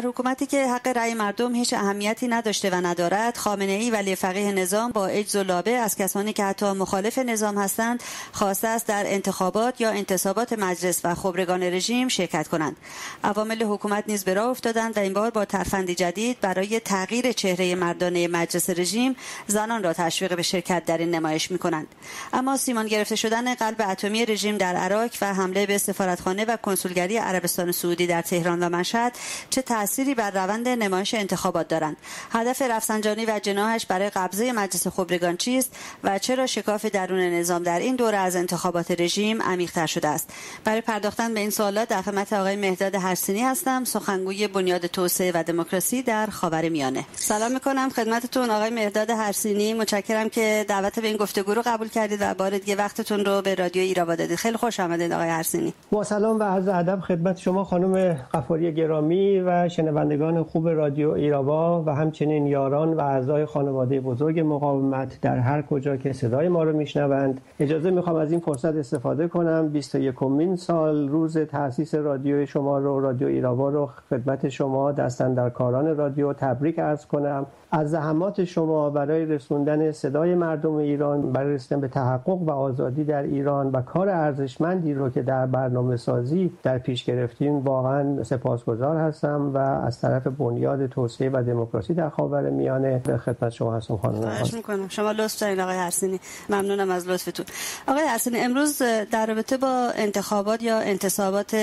در حکومتی که حق رأی مردم هیچ اهمیتی نداشته و ندارد خامنه ای ولی فقیه نظام با اجز و لابه از کسانی که حتی مخالف نظام هستند خواسته است در انتخابات یا انتصابات مجلس و خبرگان رژیم شرکت کنند. عوامل حکومت نیز به راه افتادند و این بار با ترفندی جدید برای تغییر چهره مردانه مجلس رژیم زنان را تشویق به شرکت در این نمایش می کنند اما سیمان گرفته شدن قلب اتمی رژیم در عراق و حمله به سفارتخانه و کنسولگری عربستان سعودی در تهران و مشهد چه تأثیری بر روند نمایش انتخابات دارند. هدف رفسنجانی و جناحش برای قبضه مجلس خبرگان چیست و چرا شکاف درون نظام در این دوره از انتخابات رژیم عمیق‌تر شده است؟ برای پرداختن به این سوالات در خدمت آقای مهداد هرسینی هستم سخنگوی بنیاد توسعه و دموکراسی در خاورمیانه سلام می‌کنم خدمتتون آقای مهداد هرسینی متشکرم که دعوت به این گفتگو رو قبول کردید و بار دیگه وقتتون رو به رادیو ایراوا دادید. خیلی خوش آمدید آقای هرسینی با سلام و عرض ادب خدمت شما خانم قفاری گرامی و شنوندگان خوب رادیو ایراوا و همچنین یاران و اعضای خانواده بزرگ مقاومت در هر کجا که صدای ما رو میشنوند. اجازه می‌خوام از این فرصت استفاده کنم. 21 کمین سال روز تاسیس رادیو شما رو رادیو ایراوا رو خدمت شما دستن در کاران رادیو تبریک ارز کنم. از زحمات شما برای رسوندن صدای مردم ایران برای رسیدن به تحقق و آزادی در ایران و کار ارزشمندی رو که در برنامه سازی در پیش گرفتیم واقعا سپاسگزار هستم و از طرف بنیاد توسعه و دموکراسی در خاور میانه به خدمت شما هستم خانم می‌کنم. شما لطف دارین آقای حسینی. ممنونم از لطفتون. آقای حسینی امروز در رابطه با انتخابات یا انتصابات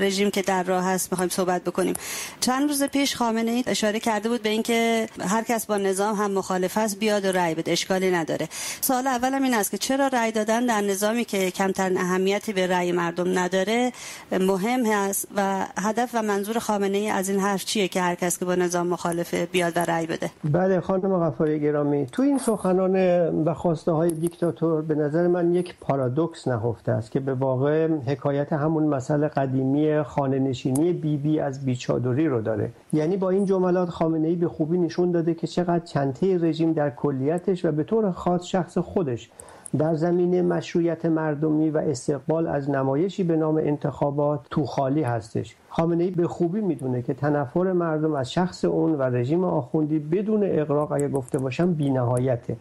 رژیم که در راه هست می‌خوایم صحبت بکنیم. چند روز پیش خامنه ای اشاره کرده بود به اینکه هر کس با نظام هم مخالف است بیاد و رأی بده. اشکالی نداره. سوال اولم این است که چرا رأی دادن در نظامی که کمتر اهمیتی به رأی مردم نداره مهم هست و هدف و منظور خامنه ای از این حرف چیه که هر کس که با نظام مخالفه بیاد و رأی بده؟ بله خانم غفاری گرامی تو این سخنان و خواسته های دیکتاتور به نظر من یک پارادوکس نهفته است که به واقع حکایت همون مسئله قدیمی خانه نشینی بیبی بی از بیچادری رو داره. یعنی با این جملات خامنه ای به خوبی نشون داده که چقدر چنته رژیم در کلیتش و به طور خاص شخص خودش در زمینه مشروعیت مردمی و استقبال از نمایشی به نام انتخابات تو خالی هستش. خامنه ای به خوبی می‌دونه که تنفر مردم از شخص اون و رژیم آخوندی بدون اقراق اگه گفته باشم بینهایته.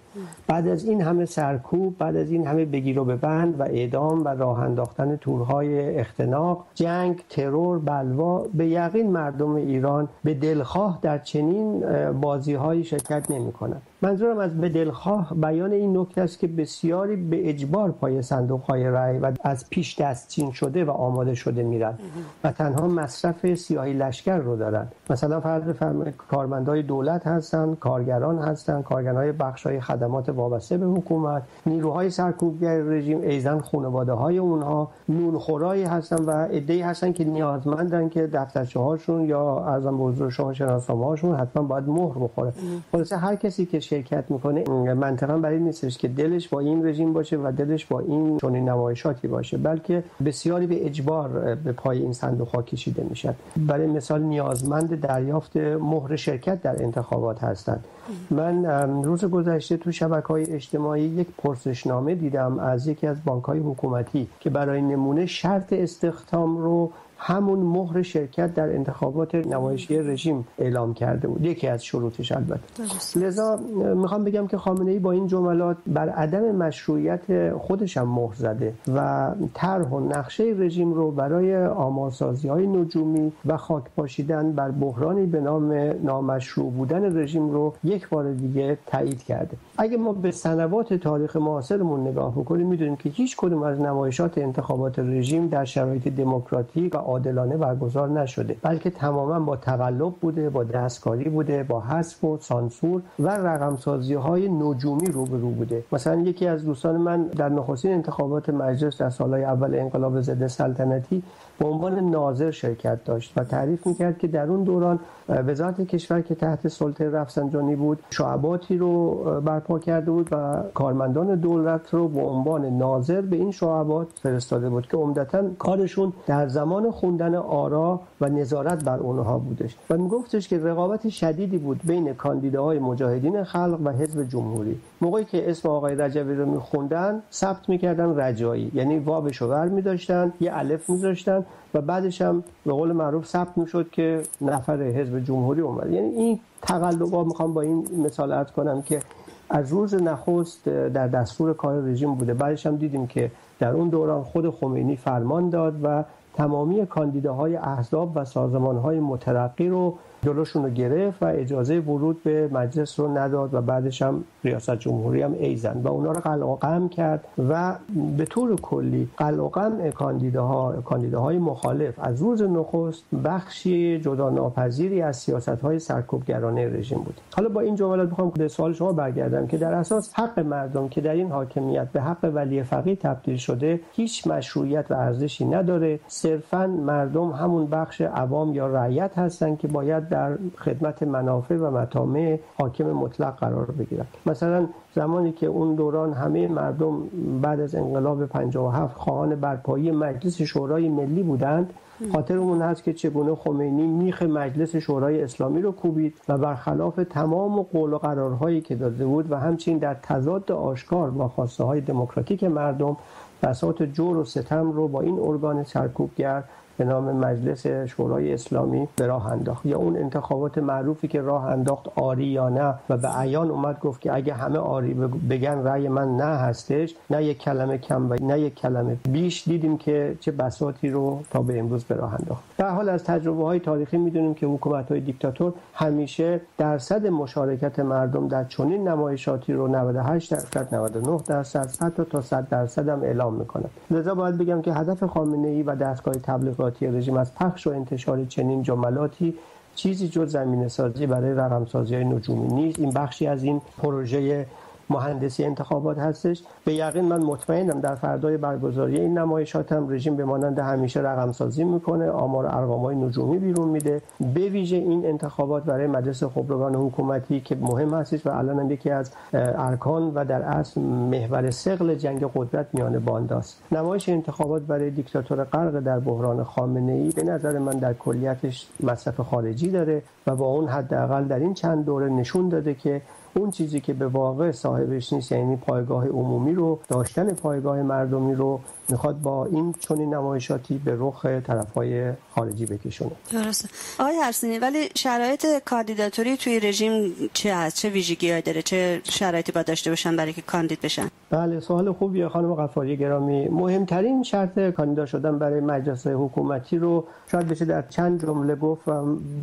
بعد از این همه سرکوب بعد از این همه بگیر و ببند و اعدام و راه انداختن تورهای اختناق جنگ ترور بلوا به یقین مردم ایران به دلخواه در چنین بازی های شرکت نمی کنند منظورم از به دلخواه بیان این نکته است که بسیاری به اجبار پای صندوق های رأی و از پیش دستچین شده و آماده شده میرن و تنها مصرف سیاهی لشکر رو دارن. مثلا فرض فرم کارمندای دولت هستن کارگران هستن کارگران بخش های خدمات وابسته به حکومت نیروهای سرکوبگر رژیم ایزن خانواده های اونها نونخورایی هستن و عده‌ای هستن که نیازمندن که دفترچه هاشون یا ارزم به شما شناسنامه هاشون حتما باید مهر بخوره. خلاصه هر کسی که شرکت می‌کنه منطقا برای نیستش که دلش با این رژیم باشه و دلش با این چون نمایشاتی باشه بلکه بسیاری به اجبار به پای این صندوق ها کشیده میشن. برای مثال نیازمند دریافت مهر شرکت در انتخابات هستند. من روز گذشته تو شبکه های اجتماعی یک پرسشنامه دیدم از یکی از بانک های حکومتی که برای نمونه شرط استخدام رو همون مهر شرکت در انتخابات نمایشی رژیم اعلام کرده بود. یکی از شروطش البته. لذا می‌خوام بگم که خامنه ای با این جملات بر عدم مشروعیت خودش هم مهر زده و طرح و نقشه رژیم رو برای آمارسازی های نجومی و خاک پاشیدن بر بحرانی به نام نامشروع بودن رژیم رو یک بار دیگه تایید کرده. اگه ما به سنوات تاریخ معاصرمون نگاه بکنیم می‌دونیم که هیچ کدوم از نمایشات انتخابات رژیم در شرایط دموکراتیک و عادلانه برگزار نشده بلکه تماما با تقلب بوده با دستکاری بوده با حذف و سانسور و رقم سازی های نجومی روبرو بوده. مثلا یکی از دوستان من در نخستین انتخابات مجلس در سالهای اول انقلاب ضد سلطنتی به عنوان ناظر شرکت داشت و تعریف می‌کرد که در اون دوران وزارت کشور که تحت سلطه رفسنجانی بود شعباتی رو برپا کرده بود و کارمندان دولت رو به عنوان ناظر به این شعبات فرستاده بود که عمدتا کارشون در زمان خوندن آرا و نظارت بر اونها بودش. و میگفتش که رقابت شدیدی بود بین کاندیداهای مجاهدین خلق و حزب جمهوری. موقعی که اسم آقای رجوی رو میخوندن ثبت می‌کردن رجایی. یعنی وابش رو یه الف میذاشتن و بعدش هم به قول معروف ثبت می‌شد که نفر حزب جمهوری اومد. یعنی این تقلبا می‌خوام با این مثال ارز کنم که از روز نخست در دستور کار رژیم بوده. بعدش هم دیدیم که در اون دوران خود خمینی فرمان داد و تمامی کاندیداهای احزاب و سازمانهای مترقی رو جلوشون رو گرفت و اجازه ورود به مجلس رو نداد و بعدش هم ریاست جمهوری هم ایزن و اونا رو قلقم کرد و به طور کلی قلقم کاندیداها کاندیداهای مخالف از روز نخست بخشی جدا ناپذیری از سیاست های سرکوبگرانه رژیم بود. حالا با این جملات می‌خوام به سوال شما برگردم که در اساس حق مردم که در این حاکمیت به حق ولی فقیه تبدیل شده هیچ مشروعیت و ارزشی نداره. صرفا مردم همون بخش عوام یا رعیت هستند که باید در خدمت منافع و مطامع حاکم مطلق قرار بگیرند مثلا زمانی که اون دوران همه مردم بعد از انقلاب 57 خواهان برپایی مجلس شورای ملی بودند خاطرمون هست که چگونه خمینی میخ مجلس شورای اسلامی رو کوبید و برخلاف تمام قول و قرارهایی که داده بود و همچنین در تضاد آشکار با خواسته های دموکراتیک مردم بساط جور و ستم رو با این ارگان سرکوبگر به نام مجلس شورای اسلامی به راه انداخت. یا اون انتخابات معروفی که راه انداخت آری یا نه. و به عیان اومد گفت که اگه همه آری بگن رأی من نه هستش نه یک کلمه کم و نه یک کلمه بیش دیدیم که چه بساطی رو تا به امروز به راه انداخت. در حال از تجربه های تاریخی می‌دونیم که حکومت های دیکتاتور همیشه درصد مشارکت مردم در چنین نمایشاتی رو 98 درصد 99 درصد حتی تا 100 درصد هم اعلام می‌کنند لذا باید بگم که هدف خامنه ای و دستگاه تبلیغاتی رژیم از پخش و انتشار چنین جملاتی چیزی جز زمین سازی برای رقم سازی های نجومی نیست. این بخشی از این پروژه مهندسی انتخابات هستش. به یقین من مطمئنم در فردای برگزاری این نمایشات هم رژیم به مانند همیشه رقم سازی می‌کنه آمار ارقام های نجومی بیرون میده. به ویژه این انتخابات برای مجلس خبرگان حکومتی که مهم هستش و الان هم یکی از ارکان و در اصل محور سقل جنگ قدرت میان بانداست. نمایش انتخابات برای دیکتاتور غرق در بحران خامنه ای به نظر من در کلیتش مصرف خارجی داره و با اون حداقل در این چند دوره نشون داده که اون چیزی که به واقع صاحبش نیست یعنی پایگاه عمومی رو داشتن پایگاه مردمی رو می‌خواد با این چنین نمایشاتی به رخ طرفهای خارجی بکشونه. درسته. آقای هرسینی ولی شرایط کاندیداتوری توی رژیم چه هست؟ چه ویژگی داره؟ چه شرایطی با داشته باشن برای که کاندید بشن؟ بله سوال خوبیه خانم قفاری گرامی. مهمترین شرط کاندیدا شدن برای مجلس حکومتی رو شاید بشه در چند جمله گفت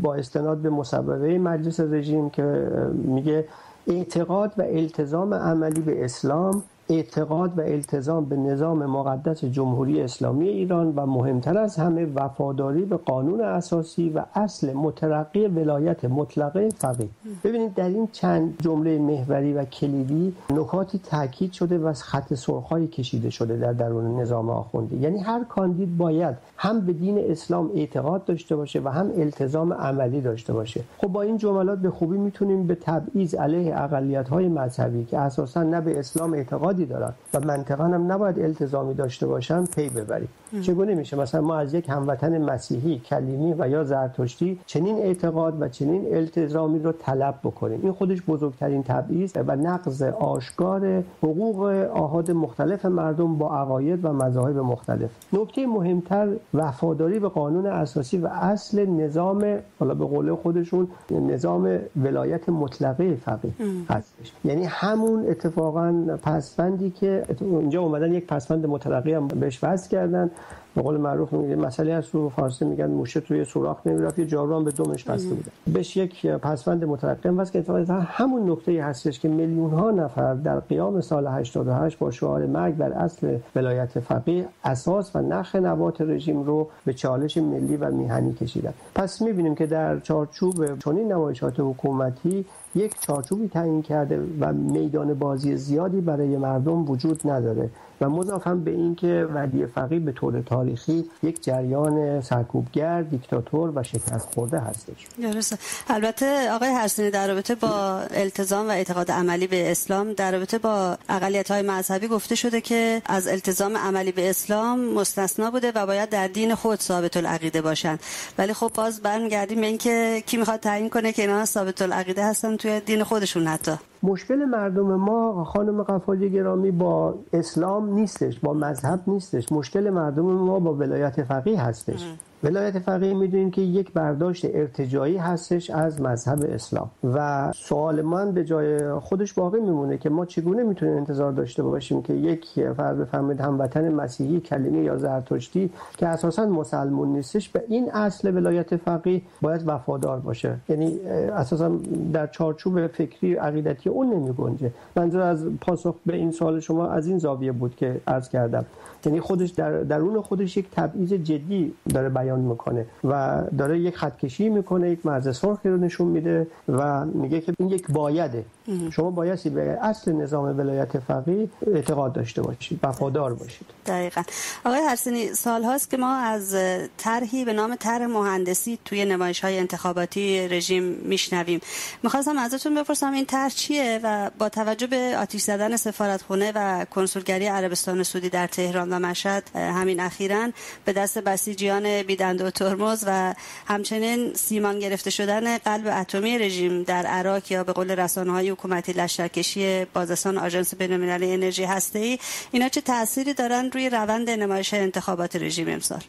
با استناد به مصوبه مجلس رژیم که میگه اعتقاد و التزام عملی به اسلام اعتقاد و التزام به نظام مقدس جمهوری اسلامی ایران و مهمتر از همه وفاداری به قانون اساسی و اصل مترقی ولایت مطلقه فقیه. ببینید در این چند جمله محوری و کلیدی نکاتی تاکید شده و خط سرخهایی کشیده شده در درون نظام آخوندی. یعنی هر کاندید باید هم به دین اسلام اعتقاد داشته باشه و هم التزام عملی داشته باشه. خب با این جملات به خوبی می‌تونیم به تبعیض علیه اقلیت های مذهبی که اساسا نه به اسلام اعتقاد اعتقادی دارن و منطقا هم نباید التزامی داشته باشن پی ببریم. چگونه میشه؟ مثلا ما از یک هموطن مسیحی کلیمی و یا زرتشتی چنین اعتقاد و چنین التزامی رو طلب بکنیم. این خودش بزرگترین تبعیض و نقض آشکار حقوق آهاد مختلف مردم با عقاید و مذاهب مختلف. نکته مهمتر وفاداری به قانون اساسی و اصل نظام حالا به قول خودشون نظام ولایت مطلقه فقیه هستش. یعنی همون اتفاقا پس پسفندی که اینجا اومدن یک پسفند مترقی هم بهش وضع کردن. به قول معروف میگه مسئله از رو فارسی میگن موشه توی سوراخ نمی‌رفت یه جارو به دومش بسته بوده. بهش یک پسفند مترقی واسه که اتفاقا همون نکته هستش که میلیون ها نفر در قیام سال 88 با شعار مرگ بر اصل ولایت فقیه اساس و نخ نبات رژیم رو به چالش ملی و میهنی کشیدن. پس می‌بینیم که در چارچوب چنین نمایشات حکومتی یک چارچوبی تعیین کرده و میدان بازی زیادی برای مردم وجود نداره. و مضافا به اینکه ولی فقیه به طور تاریخی یک جریان سرکوبگر دیکتاتور و شکست خورده هستش. درسته. البته آقای حسینی در رابطه با التزام و اعتقاد عملی به اسلام در رابطه با اقلیت های مذهبی گفته شده که از التزام عملی به اسلام مستثنا بوده و باید در دین خود ثابت العقیده باشند. ولی خب باز برمیگردیم به اینکه کی می‌خواد تعیین کنه که اینا ثابت العقیده هستن توی دین خودشون حتی. مشکل مردم ما خانم قفاجی گرامی با اسلام نیستش با مذهب نیستش. مشکل مردم ما با ولایت فقیه هستش. ولایت فقیه می‌دونیم که یک برداشت ارتجایی هستش از مذهب اسلام. و سوال من به جای خودش باقی میمونه که ما چگونه می‌تونیم انتظار داشته باشیم که یک فرد بفهمید هموطن مسیحی کلمه یا زرتشتی که اساسا مسلمون نیستش به این اصل ولایت فقیه باید وفادار باشه. یعنی اساسا در چارچوب فکری عقیدتی اون نمی گنجه منظور از پاسخ به این سوال شما از این زاویه بود که عرض کردم. یعنی خودش در درون خودش یک تبعیض جدی داره می‌کنه و داره یک خطکشی می‌کنه یک مرز سرخی رو نشون میده و میگه که این یک بایده. شما بایستی به اصل نظام ولایت فقیه اعتقاد داشته باشید وفادار باشید. دقیقا. آقای حسینی سال هاست که ما از طرحی به نام طرح مهندسی توی نمایش های انتخاباتی رژیم میشنویم. می‌خواستم ازتون بپرسم این طرح چیه و با توجه به آتیش زدن سفارتخونه و کنسولگری عربستان سعودی در تهران و مشهد همین اخیرا به دست بسیجیان بیدند و ترمز و همچنین سیمان گرفته شدن قلب اتمی رژیم در عراق یا به قول رسانه های حکومتی لشکرکشی بازرسان آژانس بین‌المللی انرژی هسته‌ای. اینا چه تأثیری دارن روی روند نمایش انتخابات رژیم امسال؟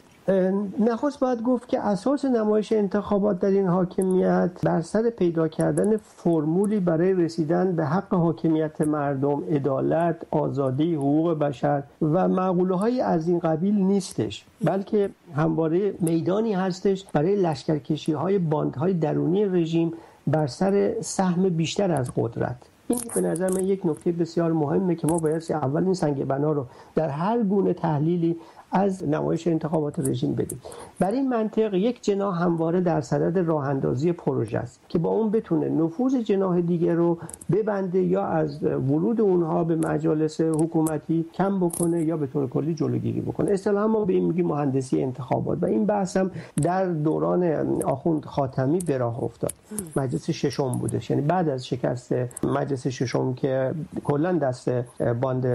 نخست باید گفت که اساس نمایش انتخابات در این حاکمیت بر سر پیدا کردن فرمولی برای رسیدن به حق حاکمیت مردم عدالت آزادی حقوق بشر و معقوله های از این قبیل نیستش بلکه همواره میدانی هستش برای لشکرکشی های باندهای درونی رژیم بر سر سهم بیشتر از قدرت. این به نظر من یک نکته بسیار مهمه که ما باید اول این سنگ بنا رو در هر گونه تحلیلی از نمایش انتخابات رژیم بدیم. بر این منطق یک جناح همواره در صدد راه اندازی پروژه است که با اون بتونه نفوذ جناح دیگه رو ببنده یا از ورود اونها به مجالس حکومتی کم بکنه یا به طور کلی جلوگیری بکنه. اصطلاحا ما به این میگیم مهندسی انتخابات و این بحث هم در دوران آخوند خاتمی به راه افتاد. مجلس ششم بودش یعنی بعد از شکست مجلس ششم که کلا دست باند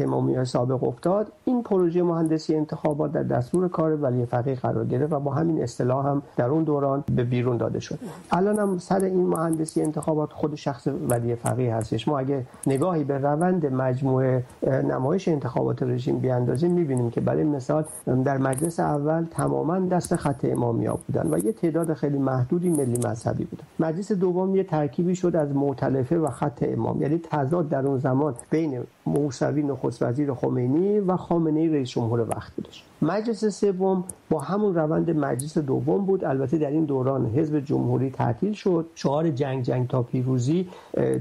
امامی سابق افتاد این پروژه مهندسی انتخابات در دستور کار ولی فقیه قرار گرفت و با همین اصطلاح هم در اون دوران به بیرون داده شد. الان هم سر این مهندسی انتخابات خود شخص ولی فقیه هستش. ما اگه نگاهی به روند مجموعه نمایش انتخابات رژیم بیاندازیم می‌بینیم که برای مثال در مجلس اول تماما دست خط امامیا بودن و یه تعداد خیلی محدودی ملی مذهبی بودن. مجلس دوم یه ترکیبی شد از معتلفه و خط امام یعنی تضاد در اون زمان بین موسوی نخست وزیر خمینی و خامنه ای رئیس جمهور وقت بودش مجلس سوم با همون روند مجلس دوم بود. البته در این دوران حزب جمهوری تعطیل شد. شعار جنگ جنگ تا پیروزی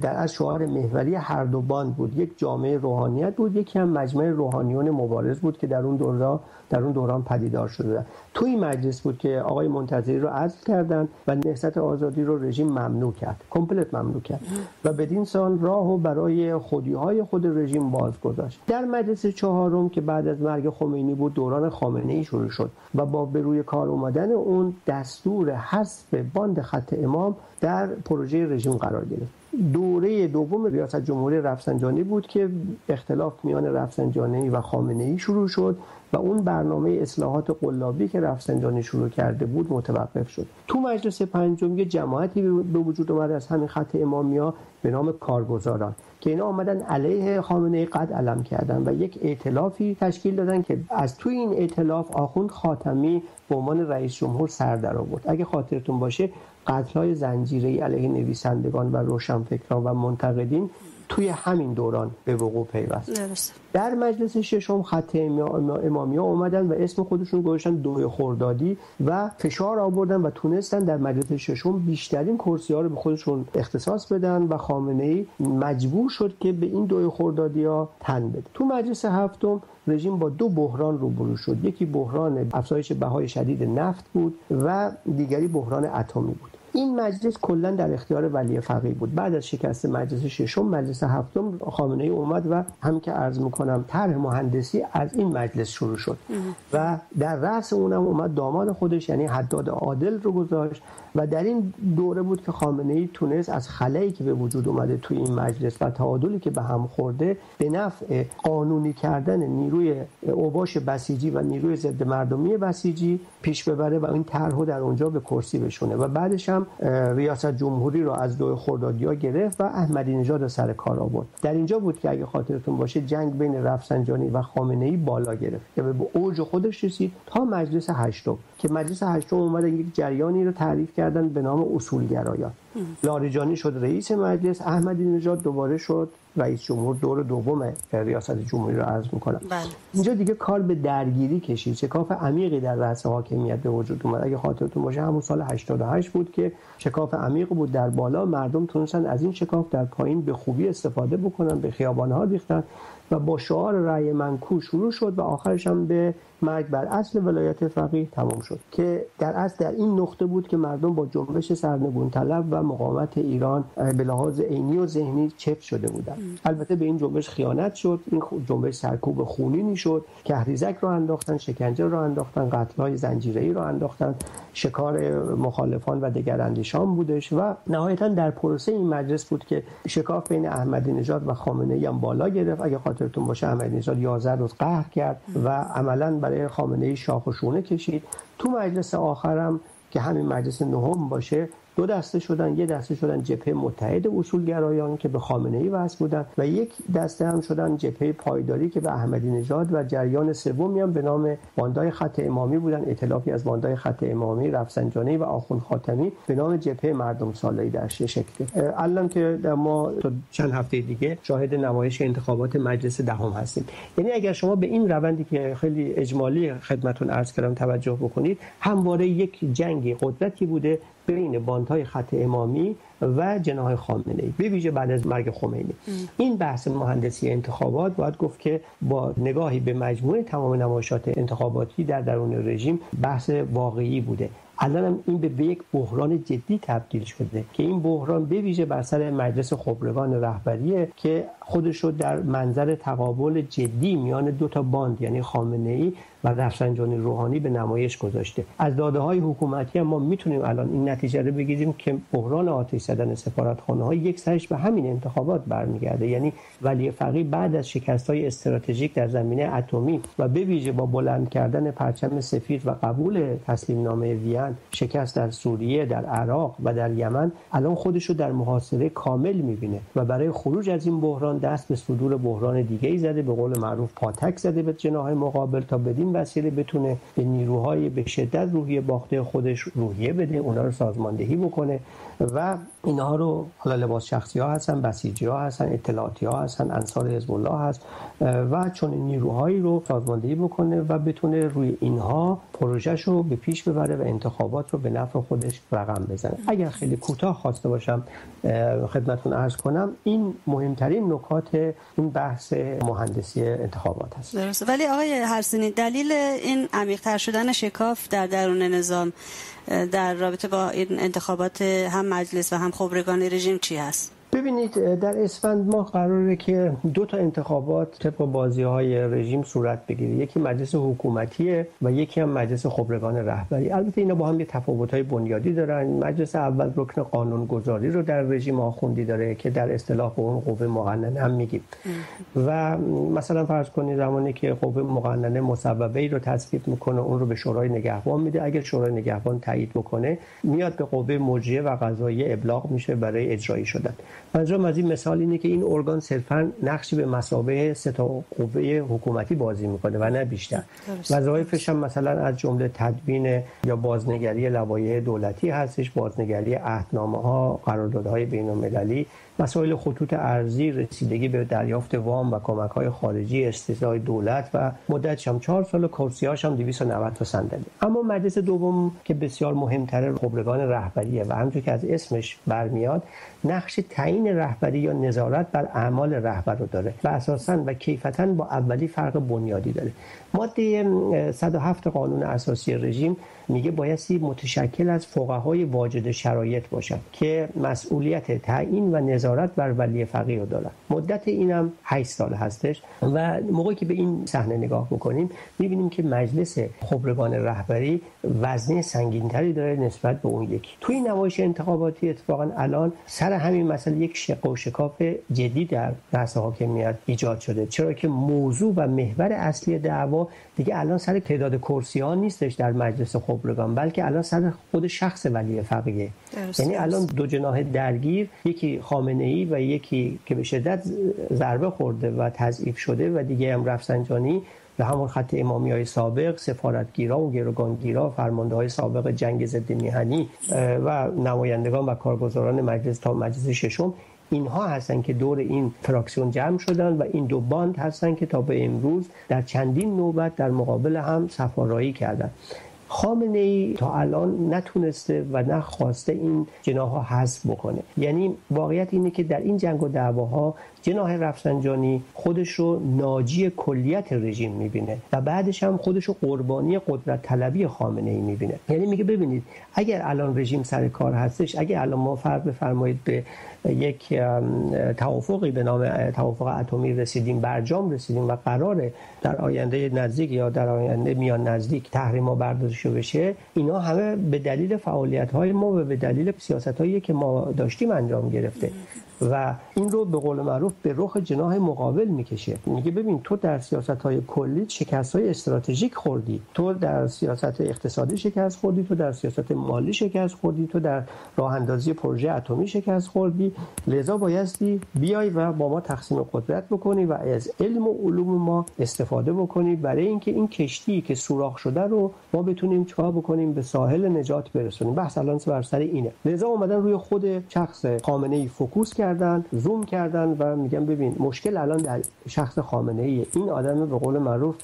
در از شعار محوری هر دو باند بود. یک جامعه روحانیت بود یکی هم مجمع روحانیون مبارز بود که در اون دوران در اون دوران پدیدار شده تو این مجلس بود که آقای منتظری رو عزل کردند و نهضت آزادی رو رژیم ممنوع کرد. کمپلت ممنوع کرد. و بدین سال راهو برای خودی های خود رژیم باز گذاشت. در مجلس چهارم که بعد از مرگ خمینی بود دوران خامنه ای شروع شد و با به روی کار اومدن اون دستور حذف باند خط امام در پروژه رژیم قرار گرفت. دوره دوم ریاست جمهوری رفسنجانی بود که اختلاف میان رفسنجانی و خامنه ای شروع شد و اون برنامه اصلاحات قلابی که رفسنجانی شروع کرده بود متوقف شد. تو مجلس پنجم یه جماعتی به وجود اومد از همین خط امامیا به نام کارگزاران که اینا آمدن علیه خامنه قد علم کردن و یک ائتلافی تشکیل دادن که از توی این ائتلاف آخوند خاتمی به عنوان رئیس جمهور سر در آورد. اگه خاطرتون باشه قتل‌های زنجیره‌ای علیه نویسندگان و روشنفکران و منتقدین توی همین دوران به وقوع پیوست. در مجلس ششم خط امامیا اومدن و اسم خودشون گذاشتن دوی خوردادی و فشار آوردن و تونستن در مجلس ششم بیشترین کرسی ها رو به خودشون اختصاص بدن و خامنه ای مجبور شد که به این دوی خوردادی ها تن بده. تو مجلس هفتم رژیم با دو بحران روبرو شد. یکی بحران افزایش بهای شدید نفت بود و دیگری بحران اتمی بود. این مجلس کلا در اختیار ولی فقیه بود. بعد از شکست مجلس ششم مجلس هفتم خامنه ای اومد و هم که عرض می‌کنم طرح مهندسی از این مجلس شروع شد. و در رأس اونم اومد داماد خودش یعنی حداد عادل رو گذاشت. و در این دوره بود که خامنه ای تونست از خلایی که به وجود اومده توی این مجلس و تعادلی که به هم خورده به نفع قانونی کردن نیروی اوباش بسیجی و نیروی ضد مردمی بسیجی پیش ببره و این طرحو در اونجا به کرسی بشونه و بعدش هم ریاست جمهوری رو از دو خردادیا گرفت و احمدی نژاد سر کار آورد. در اینجا بود که اگه خاطرتون باشه جنگ بین رفسنجانی و خامنه ای بالا گرفت که به اوج خودش رسید تا مجلس هشتم. که مجلس هشتم اومدن یک جریانی رو تعریف کردن به نام اصولگرایان. لاریجانی شد رئیس مجلس احمدی نژاد دوباره شد رئیس جمهور دور دوم ریاست جمهوری رو عرض می‌کنم. بله. اینجا دیگه کار به درگیری کشید. شکاف عمیقی در رأس حاکمیت به وجود اومد. اگه خاطرتون باشه همون سال 88 بود که شکاف عمیق بود در بالا. مردم تونستن از این شکاف در پایین به خوبی استفاده بکنن به خیابانها ریختن و با شعار رأی منکو شروع شد و آخرش هم به مرگ بر اصل ولایت فقیه تمام شد که در اصل در این نقطه بود که مردم با جنبش سرنگون طلب و مقاومت ایران به لحاظ عینی و ذهنی چپ شده بودند. البته به این جنبش خیانت شد. این جنبش سرکوب خونینی شد کهریزک رو انداختن شکنجه رو انداختن قتل های زنجیره‌ای رو انداختن. شکار مخالفان و دگراندیشان بودش و نهایتا در پروسه این مجلس بود که شکاف بین احمدی نژاد و خامنه ای هم بالا گرفت. اگه خاطرتون باشه احمدی نژاد 11 روز قهر کرد و عملا برای خامنه ای شاخ و شونه کشید. تو مجلس آخرم که همین مجلس نهم باشه دو دسته شدن یه دسته شدن جبهه متحد اصولگرایان که به خامنه ای وصل بودن و یک دسته هم شدن جبهه پایداری که به احمدی نژاد و جریان سومی هم به نام باندای خط امامی بودن. ائتلافی از باندای خط امامی رفسنجانی و آخوند خاتمی به نام جبهه مردم سالاری در شکل. الان که ما چند هفته دیگه شاهد نمایش انتخابات مجلس دهم هستیم. یعنی اگر شما به این روندی که خیلی اجمالی خدمتون عرض کردم توجه بکنید همواره یک جنگی قدرتی بوده بین باندهای خط امامی و جناح خامنه ای به ویژه بعد از مرگ خمینی. این بحث مهندسی انتخابات باید گفت که با نگاهی به مجموعه تمام نمایشات انتخاباتی در درون رژیم بحث واقعی بوده. الان این به یک بحران جدی تبدیل شده که این بحران به ویژه بر سر مجلس خبرگان رهبریه که خودش رو در منظر تقابل جدی میان دو تا باند یعنی خامنه ای و رفسنجانی روحانی به نمایش گذاشته. از داده های حکومتی هم ما می‌تونیم الان این نتیجه رو بگیریم که بحران آتش زدن سفارتخانه ها یک سرش به همین انتخابات برمیگرده. یعنی ولی فقی بعد از شکست های استراتژیک در زمینه اتمی و به ویژه با بلند کردن پرچم سفید و قبول تسلیم نامه وین شکست در سوریه در عراق و در یمن الان خودش رو در محاصره کامل می‌بینه و برای خروج از این بحران دست به صدور بحران دیگه ای زده به قول معروف پاتک زده به جناح مقابل تا بدین وسیله بتونه به نیروهای به شدت روحیه باخته خودش روحیه بده اونا رو سازماندهی بکنه. و اینها رو حالا لباس شخصی ها هستن بسیجی ها هستن اطلاعاتی ها هستن انصار حزب الله هست و چون نیروهایی رو سازماندهی بکنه و بتونه روی اینها پروژهش رو به پیش ببره و انتخابات رو به نفع خودش رقم بزنه. اگر خیلی کوتاه خواسته باشم خدمتتون عرض کنم این مهمترین نکات این بحث مهندسی انتخابات هست. درسته. ولی آقای هرسینی دلیل این عمیق‌تر شدن شکاف در درون نظام در رابطه با این انتخابات هم مجلس و هم خبرگان رژیم چی هست؟ ببینید در اسفند ما قراره که دو تا انتخابات طبق بازی های رژیم صورت بگیره. یکی مجلس حکومتیه و یکی هم مجلس خبرگان رهبری. البته اینا با هم یه تفاوت های بنیادی دارن. مجلس اول رکن قانون گذاری رو در رژیم آخوندی داره که در اصطلاح به اون قوه مقننه هم میگیم. و مثلا فرض کنید زمانی که قوه مقننه مصوبه ای رو تصویب می‌کنه اون رو به شورای نگهبان میده. اگر شورای نگهبان تایید بکنه میاد به قوه مجریه و قضاییه ابلاغ میشه برای اجرایی شدن. منظورم از این مثال اینه که این ارگان صرفا نقشی به مسابه سه تا قوه حکومتی بازی می‌کنه و نه بیشتر. وظایفش هم مثلا از جمله تدوین یا بازنگری لوایح دولتی هستش بازنگری عهدنامه ها قراردادهای بین المللی مسائل خطوط ارزی رسیدگی به دریافت وام و کمک های خارجی استثنای دولت و مدت هم چهار سال کرسیاش هم 290 تا صندلی. اما مجلس دوم که بسیار مهمتر خبرگان رهبریه و همونطور که از اسمش برمیاد نقش تعیین رهبری یا نظارت بر اعمال رهبر رو داره و اساسا و کیفتا با اولی فرق بنیادی داره. ماده 107 قانون اساسی رژیم میگه بایستی متشکل از فقهای واجد شرایط باشد که مسئولیت تعیین و نظارت بر ولی فقیه رو دارن. مدت اینم 8 سال هستش و موقعی که به این صحنه نگاه می‌کنیم می‌بینیم که مجلس خبرگان رهبری وزنه سنگینتری داره نسبت به اون یکی. توی نمایش انتخاباتی اتفاقا الان سر همین مسئله یک شق و شکاف جدی در بحث حاکمیت ایجاد شده. چرا که موضوع و محور اصلی دعوا دیگه الان سر تعداد کرسی ها نیستش در مجلس خبرگان بلکه الان سر خود شخص ولی فقیه. یعنی الان دو جناح درگیر یکی خامنه ای و یکی که به شدت ضربه خورده و تضعیف شده و دیگه هم رفسنجانی به همون خط امامی های سابق سفارتگیرا و گروگانگیرا فرمانده های سابق جنگ ضد میهنی و نمایندگان و کارگزاران مجلس تا مجلس ششم. اینها هستن که دور این فراکسیون جمع شدن و این دو باند هستن که تا به امروز در چندین نوبت در مقابل هم سفارایی کردن. خامنه ای تا الان نتونسته و نخواسته این جناح حذف بکنه. یعنی واقعیت اینه که در این جنگ و دعواها جناح رفسنجانی خودش رو ناجی کلیت رژیم می‌بینه و بعدش هم خودش رو قربانی قدرت طلبی خامنه ای می‌بینه. یعنی میگه ببینید اگر الان رژیم سر کار هستش اگر الان ما فرض بفرمایید به یک توافقی به نام توافق اتمی رسیدیم برجام رسیدیم و قراره در آینده نزدیک یا در آینده میان نزدیک تحریما برداشته بشه اینا همه به دلیل فعالیت های ما و به دلیل سیاست هایی که ما داشتیم انجام گرفته. و این رو به قول معروف به رخ جناح مقابل می‌کشه. میگه ببین تو در سیاست های کلی شکست های استراتژیک خوردی. تو در سیاست اقتصادی شکست خوردی تو در سیاست مالی شکست خوردی تو در راه اندازی پروژه اتمی شکست خوردی. لذا بایستی بیای و با ما تقسیم قدرت بکنی و از علم و علوم ما استفاده بکنی. برای اینکه این کشتی که سوراخ شده رو ما بتونیم چکار بکنیم؟ به ساحل نجات برسونیم. بحث الان بر سر اینه. لذا اومدن روی خود شخص خامنه ای focus کردن زوم کردن و میگم ببین مشکل الان در شخص خامنه ای این آدم به قول معروف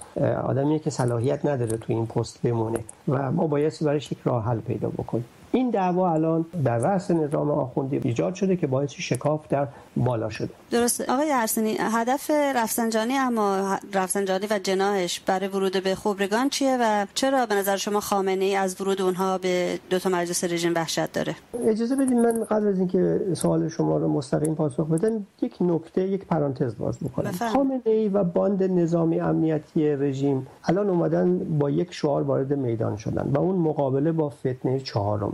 آدمیه که صلاحیت نداره تو این پست بمونه و ما باید برایش یک راه حل پیدا بکنیم. این دعوا الان در رأس نظام آخوندی ایجاد شده که باعث شکاف در بالا شده. درست آقای ارسنی هدف رفسنجانی اما رفسنجانی و جناهش برای ورود به خبرگان چیه و چرا به نظر شما خامنه ای از ورود اونها به دو تا مجلس رژیم وحشت داره؟ اجازه بدید من قبل از اینکه سوال شما رو مستقیم پاسخ بدم یک نکته یک پرانتز باز بکنم. خامنه ای و باند نظامی امنیتی رژیم الان اومدن با یک شعار وارد میدان شدن و اون مقابله با فتنه چهارم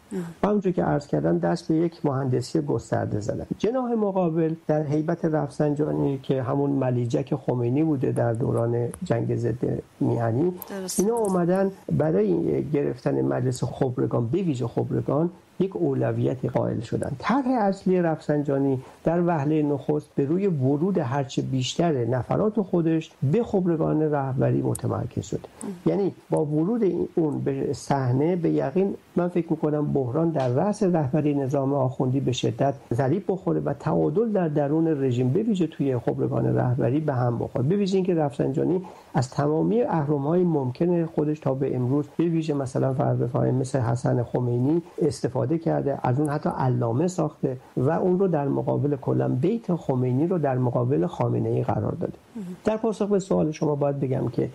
و همونجور که عرض کردم دست به یک مهندسی گسترده زدن. جناح مقابل در حیبت رفسنجانی که همون ملیجک خمینی بوده در دوران جنگ ضد میهنی اینا اومدن برای گرفتن مجلس خبرگان به ویژه خبرگان یک اولویت قائل شدن. طرح اصلی رفسنجانی در وهله نخست به روی ورود هرچه بیشتر نفرات خودش به خبرگان رهبری متمرکز شد. یعنی با ورود اون به صحنه به یقین من فکر می‌کنم بحران در رأس رهبری نظام آخوندی به شدت ضریب بخوره و تعادل در درون رژیم بویژه توی خبرگان رهبری به هم بخوره. بویژه اینکه رفسنجانی از تمامی اهرم های ممکن خودش تا به امروز بویژه مثلا فرض مثل حسن خمینی استفاده کرده از اون حتی علامه ساخته و اون رو در مقابل کلا بیت خمینی رو در مقابل خامنه ای قرار داده. در پاسخ به سوال شما باید بگم که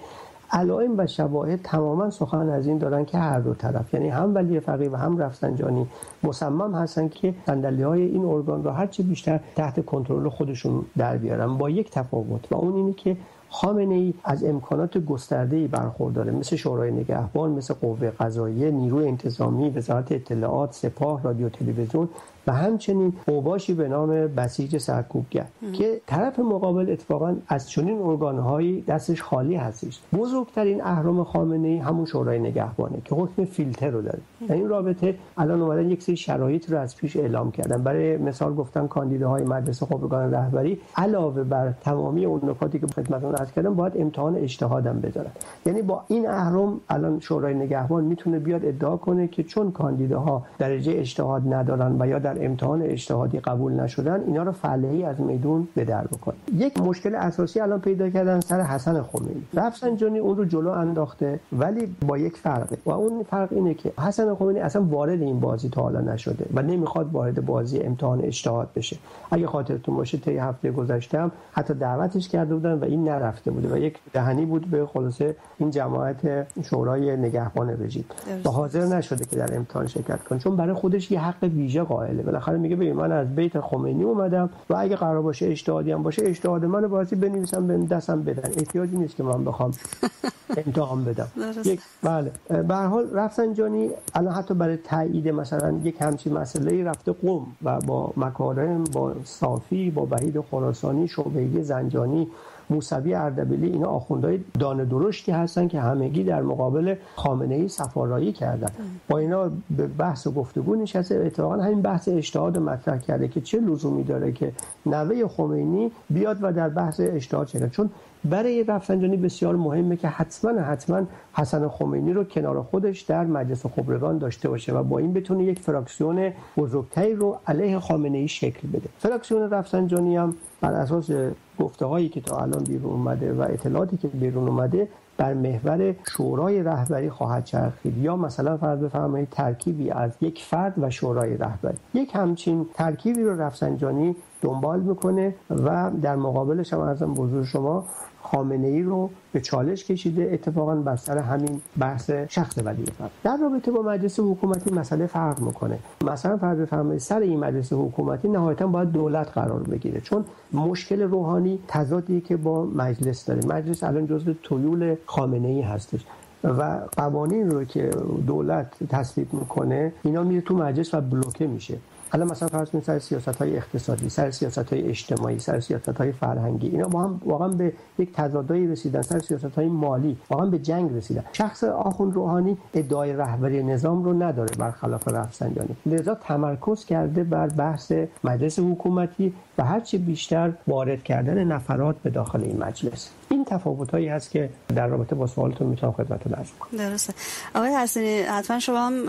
علائم و شواهد تماما سخن از این دارن که هر دو طرف. یعنی هم ولی فقیه و هم رفسنجانی مصمم هستن که صندلی های این ارگان رو هرچی بیشتر تحت کنترل خودشون در بیارن. با یک تفاوت. و اون اینه که خامنه ای از امکانات گسترده ای برخورداره مثل شورای نگهبان مثل قوه قضاییه نیروی انتظامی وزارت اطلاعات سپاه رادیو تلویزیون و همچنین اوباشی به نام بسیج سرکوبگر که طرف مقابل اتفاقا از چنین ارگانهایی دستش خالی هستش. بزرگترین اهرام خامنه ای همون شورای نگهبانه که حکم فیلتر رو داره. این رابطه الان اومدن یک سری شرایط رو از پیش اعلام کردن. برای مثال گفتن کاندیداهای مجلس خبرگان رهبری علاوه بر تمامی اون نکاتی که خدمتتون عرض کردم باید امتحان اجتهادم بذارن یعنی با این اهرام الان شورای نگهبان می‌تونه بیاد ادعا کنه که چون کاندیداها درجه اجتهاد ندارن و یا در امتحان اجتهادی قبول نشدن اینا رو فعلی از میدون به در بکنه. یک مشکل اساسی الان پیدا کردن سر حسن خمینی. رفسنجانی اون رو جلو انداخته ولی با یک فرقه. و اون فرق اینه که حسن خمینی اصلا وارد این بازی تا حالا نشده و نمی‌خواد وارد بازی امتحان اجتهاد بشه. اگه خاطرتون باشه طی هفته گذشته حتی دعوتش کرده بودن و این نرفته بوده و یک دهنی بود به خلاصه این جماعت شورای نگهبان رژیم. و حاضر نشده که در امتحان شرکت کنه چون برای خودش یه حق ویژه قائله بالاخره میگه ببین من از بیت خمینی اومدم و اگه قرار باشه اجتهادی هم باشه اجتهاد من بازی بنویسم به دستم بدن. احتیاجی نیست که من بخوام امتحان بدم. یک بله. به هر حال رفسنجانی الان حتی برای تایید مثلا یک همچین مسئله رفته قم و با مکارم با صافی با وحید خراسانی شعبهی زنجانی موسوی اردبیلی اینا آخوندهای دانه درشتی هستن که همگی در مقابل خامنه ای سفارایی کردن. با اینا به بحث و گفتگو نشسته. اتفاقا همین بحث اجتهاد مطرح کرده که چه لزومی داره که نوه خمینی بیاد و در بحث اجتهاد شرکت چون برای رفسنجانی بسیار مهمه که حتما حتما حسن خمینی رو کنار خودش در مجلس خبرگان داشته باشه و با این بتونه یک فراکسیون بزرگتری رو علیه خامنه ای شکل بده. فراکسیون رفسنجانی هم بر اساس گفته هایی که تا الان بیرون اومده و اطلاعاتی که بیرون اومده بر محور شورای رهبری خواهد چرخید. یا مثلا فرض بفرمایید ترکیبی از یک فرد و شورای رهبری. یک همچین ترکیبی رو رفسنجانی دنبال می‌کنه و در مقابلش هم ارزم بزرگ شما خامنه ای رو به چالش کشیده اتفاقا بر سر همین بحث شخص ولی فرد در رابطه با مجلس حکومتی مسئله فرق می‌کنه. مثلا فرض بفرمایید سر این مجلس حکومتی نهایتا باید دولت قرار بگیره چون مشکل روحانی تضادی که با مجلس داره. مجلس الان جزو تویول خامنه ای هستش و قوانین رو که دولت تصویب می‌کنه اینا میره تو مجلس و بلوکه میشه. الان مثلا فرض کنید سر سیاست های اقتصادی سر سیاست های اجتماعی سر سیاست های فرهنگی اینا با هم واقعا به یک تضادایی رسیدن سر سیاست های مالی واقعا به جنگ رسیدن. شخص آخوند روحانی ادعای رهبری نظام رو نداره برخلاف رفسنجانی. لذا تمرکز کرده بر بحث مجلس حکومتی و هرچی بیشتر وارد کردن نفرات به داخل این مجلس. این تفاوت هایی هست که در رابطه با سوالتون می‌تونم خدمتتون عرض کنم درسته. آقای حسینی حتما شما هم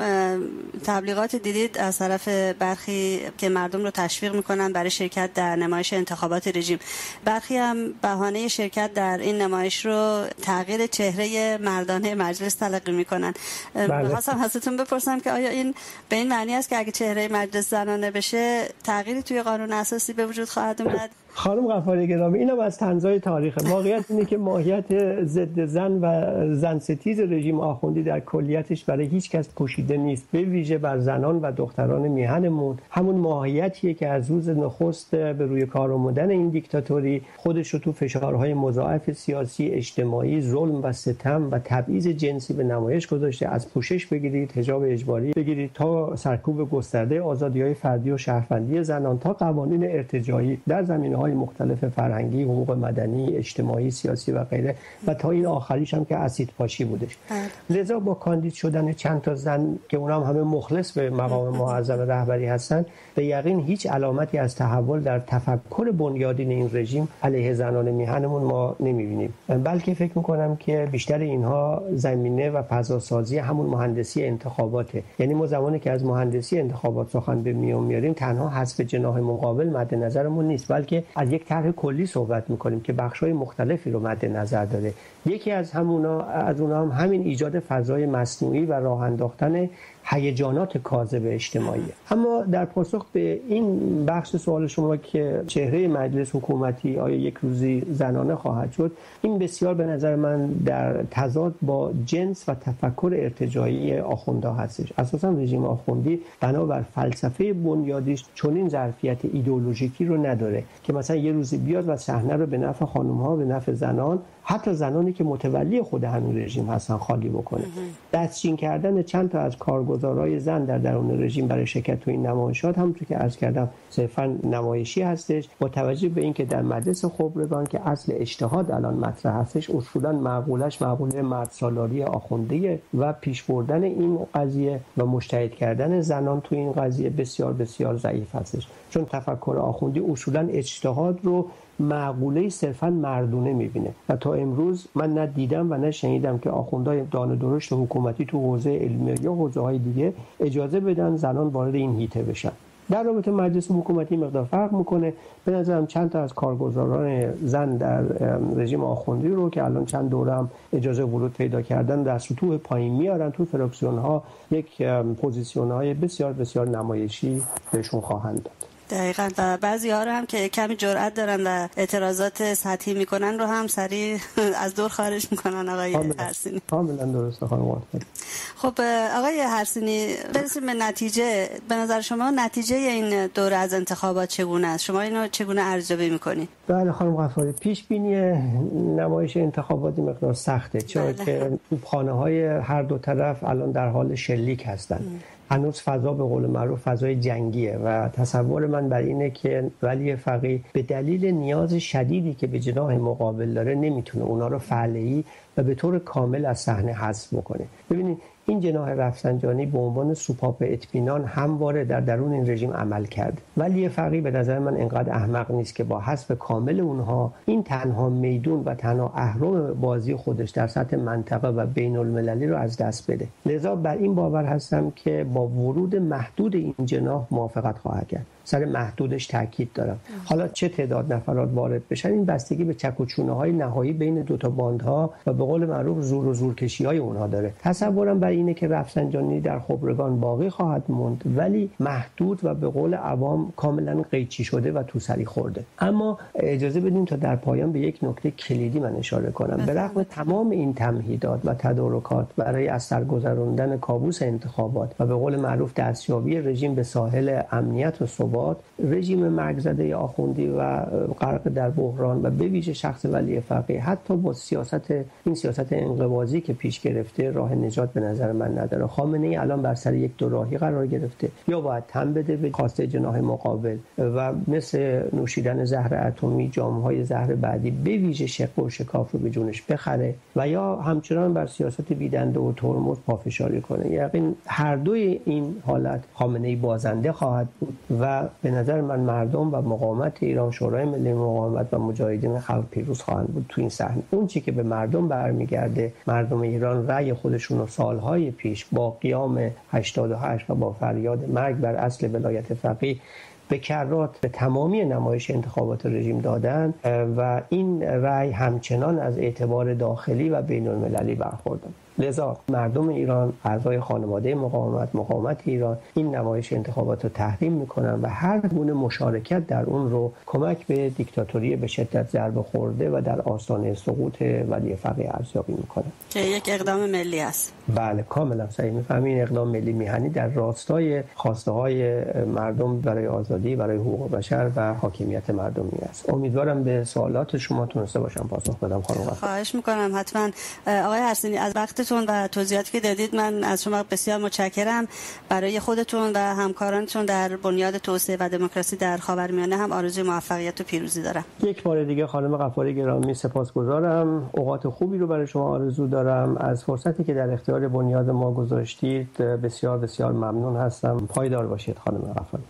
تبلیغات دیدید از طرف برخی که مردم رو تشویق می‌کنن برای شرکت در نمایش انتخابات رژیم. برخی هم بهانه شرکت در این نمایش رو تغییر چهره مردانه مجلس تلقی می‌کنن. بله. خواستم ازتون بپرسم که آیا این به این معنی است که اگه چهره مجلس زنانه بشه تغییری توی قانون اساسی به وجود خواهد اومد؟ خانم غفاری گرامی اینم از تنزای تاریخ. واقعیت اینه که ماهیت ضد زن و زن ستیز رژیم آخوندی در کلیتش برای هیچ کس پوشیده نیست. به ویژه بر زنان و دختران میهنمون. همون ماهیتیه که از روز نخست به روی کار آمدن این دیکتاتوری خودش رو تو فشارهای مضاعف سیاسی اجتماعی ظلم و ستم و تبعیض جنسی به نمایش گذاشته. از پوشش بگیرید حجاب اجباری بگیرید تا سرکوب گسترده آزادی های فردی و شهروندی زنان تا قوانین ارتجاعی در زمینه های مختلف فرهنگی حقوق مدنی اجتماعی سیاسی و غیره. و تا این آخریش هم که اسید پاشی بودش. بله. لذا با کاندید شدن چند تا زن که اونام همه مخلص به مقام معظم رهبری هستن به یقین هیچ علامتی از تحول در تفکر بنیادین این رژیم علیه زنان میهنمون ما نمی‌بینیم. بلکه فکر می‌کنم که بیشتر اینها زمینه و فضاسازی همون مهندسی انتخاباته. یعنی ما زمانی که از مهندسی انتخابات سخن به میون میاریم تنها حذف جناح مقابل مد نظرمون نیست بلکه از یک طرح کلی صحبت می‌کنیم که بخش‌های مختلفی رو مد نظر داره یکی از همونا از اونها هم همین ایجاد فضای مصنوعی و راه انداختن هیجانات کاذب اجتماعی. اما در پاسخ به این بخش سوال شما که چهره مجلس حکومتی آیا یک روزی زنانه خواهد شد این بسیار به نظر من در تضاد با جنس و تفکر ارتجاعی آخونده هستش. اساسا رژیم آخوندی بنابر فلسفه بنیادیش چنین ظرفیت ایدئولوژیکی رو نداره که مثلا یه روزی بیاد و صحنه رو به نفع خانم ها به نفع زنان حتی زنانی که متولی خود همین رژیم هستن خالی بکنه. دستچین کردن چند تا از کارگزارای زن در درون رژیم برای شرکت تو این نمایشات همونطور که عرض کردم صرفا نمایشی هستش. با توجه به اینکه در مجلس خبرگان که اصل اجتهاد الان مطرح هستش اصولا معقولش معقوله مرد سالاری آخونده و پیش بردن این قضیه و مشتهد کردن زنان تو این قضیه بسیار بسیار ضعیف هستش. چون تفکر آخوندی اصولا اجتهاد رو معقوله صرفا مردونه می‌بینه. و تا امروز من نه دیدم و نه که آخوندهای دان درشت حکومتی تو حوزه علمی یا حوزه های دیگه اجازه بدن زنان وارد این هیته بشن. در رابطه مجلس حکومتی مقدار فرق می‌کنه. به نظرم چند تا از کارگزاران زن در رژیم آخوندی رو که الان چند دوره هم اجازه ورود پیدا کردن در سطوح پایین میارن. تو فراکسیون ها یک پوزیسیون های بسیار بسیار نمایشی بهشون خواهند داد. دقیقا. و بعضی ها رو هم که کمی جرأت دارن و اعتراضات سطحی می‌کنن رو هم سریع از دور خارج می‌کنن آقای هرسینی کاملا درسته خانم خب آقای هرسینی برسیم به نتیجه. به نظر شما نتیجه این دوره از انتخابات چگونه است؟ شما اینو چگونه ارزیابی می‌کنید بله خانم غفاری پیش بینی نمایش انتخاباتی مقدار سخته چرا بله. که خانه های هر دو طرف الان در حال شلیک هستند هنوز فضا به قول معروف فضای جنگیه و تصور من بر اینه که ولی فقی به دلیل نیاز شدیدی که به جناح مقابل داره نمی‌تونه اونا رو فعلی و به طور کامل از صحنه حذف بکنه. ببینید این جناح رفسنجانی به عنوان سوپاپ اطمینان همواره در درون این رژیم عمل کرد. ولی فقی به نظر من انقدر احمق نیست که با حذف کامل اونها این تنها میدون و تنها اهرم بازی خودش در سطح منطقه و بین المللی رو از دست بده. لذا بر این باور هستم که با ورود محدود این جناح موافقت خواهد کرد. سر محدودش تاکید دارم. حالا چه تعداد نفرات وارد بشن این بستگی به چک و های نهایی بین دو تا باندها و به قول معروف زور و زورکشی های اونها داره. تصورم بر اینه که رفسنجانی در خبرگان باقی خواهد موند ولی محدود و به قول عوام کاملا قیچی شده و تو سری خورده. اما اجازه بدیم تا در پایان به یک نکته کلیدی من اشاره کنم. به رغم تمام این تمهیدات و تدارکات برای از سرگذراندن کابوس انتخابات و به قول معروف دستیابی رژیم به ساحل امنیت و رژیم مرگزده آخوندی و غرق در بحران و به ویژه شخص ولی فقیه حتی با سیاست این سیاست انقباضی که پیش گرفته راه نجات به نظر من نداره. خامنه ای الان بر سر یک دوراهی قرار گرفته. یا باید تن بده به خواسته جناح مقابل و مثل نوشیدن زهر اتمی جامعه های زهر بعدی به ویژه شق و شکاف رو به جونش بخره و یا همچنان بر سیاست بیدنده و ترمز پافشاری کنه. یقین هر دوی این حالت خامنه ای بازنده خواهد بود و به نظر من مردم و مقاومت ایران شورای ملی مقاومت و مجاهدین خلق پیروز خواهند بود تو این صحنه. اون چی که به مردم برمیگرده مردم ایران رأی خودشون رو سالهای پیش با قیام 88 و با فریاد مرگ بر اصل ولایت فقیه به کرات به تمامی نمایش انتخابات رژیم دادن و این رأی همچنان از اعتبار داخلی و بین المللی برخوردن. لذا مردم ایران اعضای خانواده مقاومت مقاومت ایران این نمایش انتخابات رو تحریم می‌کنن و هر گونه مشارکت در اون رو کمک به دیکتاتوری به شدت ضربه خورده و در آستانه سقوط ولی فقیه ارزیابی می‌کنن که یک اقدام ملی است. بله کاملا صحیح می‌فهمی این اقدام ملی میهنی در راستای خواسته های مردم برای آزادی برای حقوق بشر و حاکمیت مردمی است. امیدوارم به سوالات شما تونسته باشم پاسخ بدم خانم خواهش می‌کنم حتما. آقای حسینی از وقت وقتتون و توضیحاتی که دادید من از شما بسیار متشکرم. برای خودتون و همکارانتون در بنیاد توسعه و دموکراسی در خاورمیانه هم آرزوی موفقیت و پیروزی دارم. یک بار دیگه خانم قفاری گرامی سپاسگزارم. اوقات خوبی رو برای شما آرزو دارم. از فرصتی که در اختیار بنیاد ما گذاشتید. بسیار بسیار ممنون هستم. پایدار باشید خانم قفاری